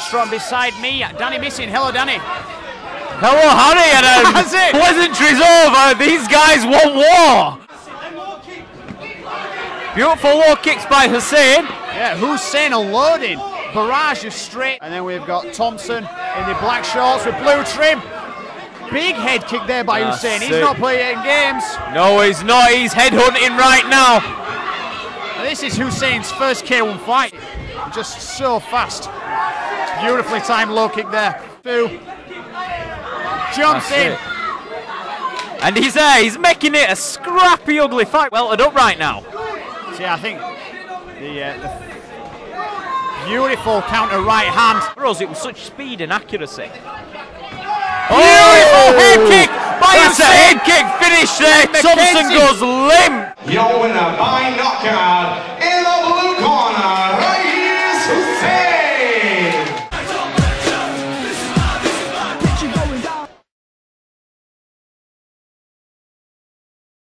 Armstrong beside me. Danny Missing. Hello, Danny. Hello, honey, and um, That's it. pleasantries over. These guys want war. Beautiful low kicks by Hussain. Yeah, Hussain loading. Barrage of straight. And then we've got Thomson in the black shorts with blue trim. Big head kick there by That's Hussain. He's it. not playing games. No, he's not. He's headhunting right now. And This is Hussain's first K1 fight. Just so fast. Beautifully timed low kick there. Fu jumps That's in. it. And he's there. He's making it a scrappy, ugly fight. Welted up right now. See, I think the, uh, the beautiful counter right hand. Rose, it was such speed and accuracy. Beautiful head kick by That's a Head kick finish there. And Thomson goes limp. Your winner by knockout,